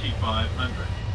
2500.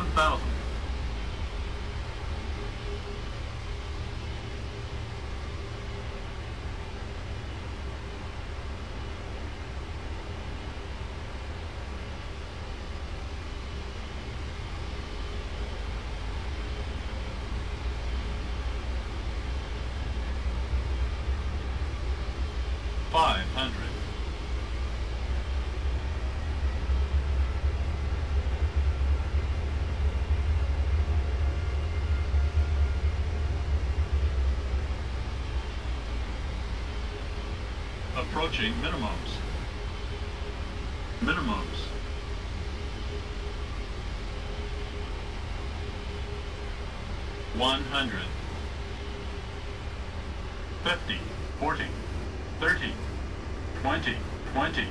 1,000. Five hundred. Approaching minimums. Minimums. One hundred. Fifty, forty, thirty, twenty, twenty,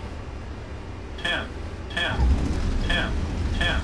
ten, ten, ten, ten.